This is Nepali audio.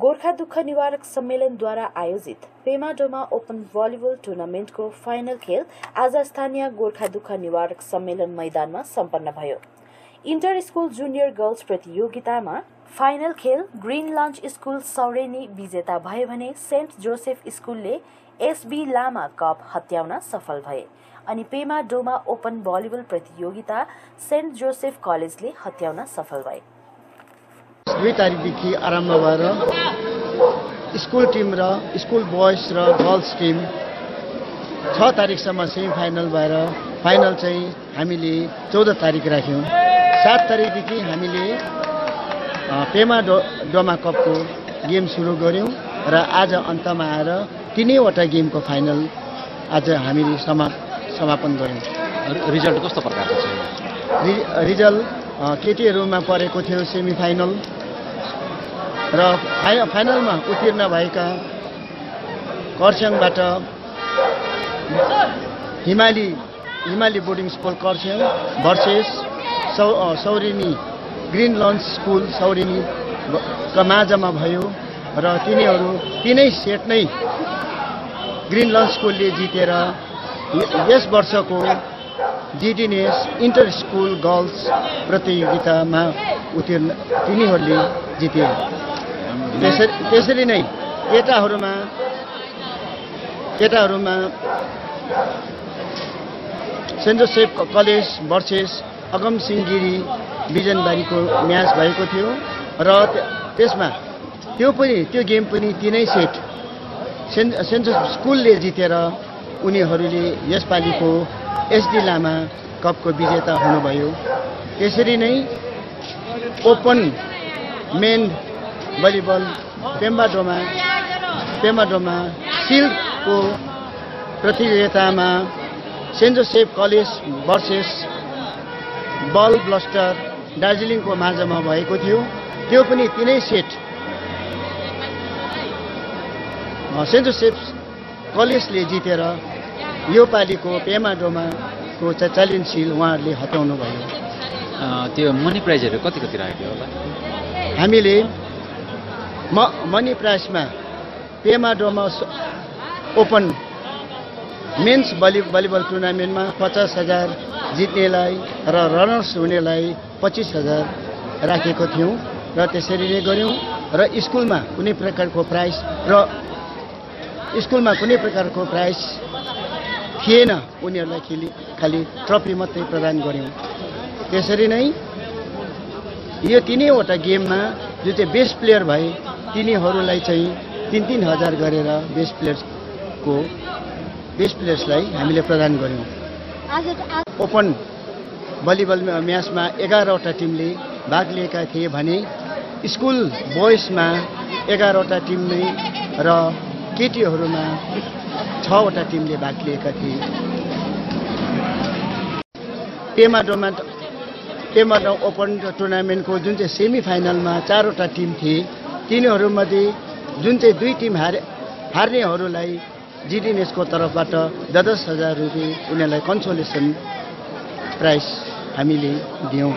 गोर्खा दुःख निवारक सम्मेलनद्वारा आयोजित पेमाडोमा ओपन भलिबल टुर्नामेन्टको फाइनल खेल आज स्थानीय गोर्खा दुःख निवारक सम्मेलन मैदानमा सम्पन्न भयो। इन्टर स्कुल जुनियर गर्ल्स प्रतियोगितामा फाइनल खेल ग्रिन लन्च स्कुल सौरेनी विजेता भयो भने सेन्ट जोसेफ स्कुलले एसबी लामा कप हत्याउन सफल भए अनि पेमा डोमा ओपन भलिबल प्रतियोगिता सेन्ट जोसेफ कलेजले हत्याउन सफल भए। दुई तारिकदेखि आरम्भ भएर स्कुल टिम र स्कुल बोइज र गर्ल्स टिम छ तारिकसम्म सेमी फाइनल भएर फाइनल चाहिँ हामीले चौध तारिक राख्यौँ। सात तारिकदेखि हामीले पेमा डो डोमा कपको गेम सुरु गऱ्यौँ र आज अन्तमा आएर तिनैवटा गेमको फाइनल आज हामीले समा समापन गऱ्यौँ। रिजल्ट कस्तो प्रकारको छ? रि रिजल्ट केटीहरूमा परेको थियो सेमी फाइनल र फाइ फाइनलमा उत्तीर्ण भएका कर्स्याङबाट हिमाली हिमाली बोर्डिङ स्कुल कर्स्याङ भर्सेस सौ Saureni Green Lunch school Saureni माझमा भयो र तिनीहरू तिनै सेट नै ग्रिन लन्च स्कुलले जितेर यस वर्षको जिडिनेस इन्टर स्कुल गर्ल्स प्रतियोगितामा उत्तीर्ण तिनीहरूले जिते। त्यसरी नै केटाहरूमा केटाहरूमा saint Joseph college versus Agam Singh Giri बिजनबारीको match भएको थियो र त्य- त्यसमा त्यो पनि त्यो गेम पनि तिनै सेट। सेन्ट सेन्ट जोसेफ स्कुलले जितेर उनीहरूले यसपालिको एसडी लामा कपको विजेता हुनुभयो। त्यसरी नै open men volleyball Pemba Doma Pemba Doma सिल्डको प्रतियोगितामा Saint Joseph college versus ball blaster दार्जिलिङको माझमा भएको थियो। त्यो पनि तिनै सेट। सेन्ट जोसेफ कलेजले जितेर यो पालिको पेमाडोमाको चाहिँ च्यालेन्जसिल उहाँहरूले हटाउनु भयो त्यो मनी प्राइजहरू कति कति राखेको होला? हामीले म मनी प्राइसमा Pema Doma open men's volley volleyball टुर्नामेन्टमा पचास हजार जित्नेलाई र रनर्स हुनेलाई पच्चिस हजार राखेको थियौँ र त्यसरी नै गऱ्यौँ र स्कुलमा कुनै प्रकारको प्राइस र स्कुलमा कुनै प्रकारको प्राइस थिएन। उनीहरूलाई खेली खालि ट्रफी मात्रै प्रदान गऱ्यौँ। त्यसरी नै यो तिनैवटा गेममा जो चाहिँ बेस्ट प्लेयर भए तिनीहरूलाई चाहिँ तिन तिन हजार गरेर बेस्ट प्लेयर्सको बेस्ट प्लेयर्सलाई हामीले प्रदान गऱ्यौँ। ओपन भलिबल म्याचमा एघारवटा टिमले भाग लिएका थिए भने स्कुल बोइजमा एघारवटा टिम नै र केटीहरूमा छवटा टिमले भाग लिएका थिए। पेमाडोमा पेमाडो ओपन टुर्नामेन्टको जुन चाहिँ सेमी फाइनलमा चारवटा टिम थिए तिनीहरूमध्ये जुन चाहिँ दुई टिम हारे हार्नेहरूलाई जिडिएनएसको तर्फबाट दस दस हजार रुपियाँ उनीहरूलाई कन्सोलेसन प्राइस हामीले दियौँ।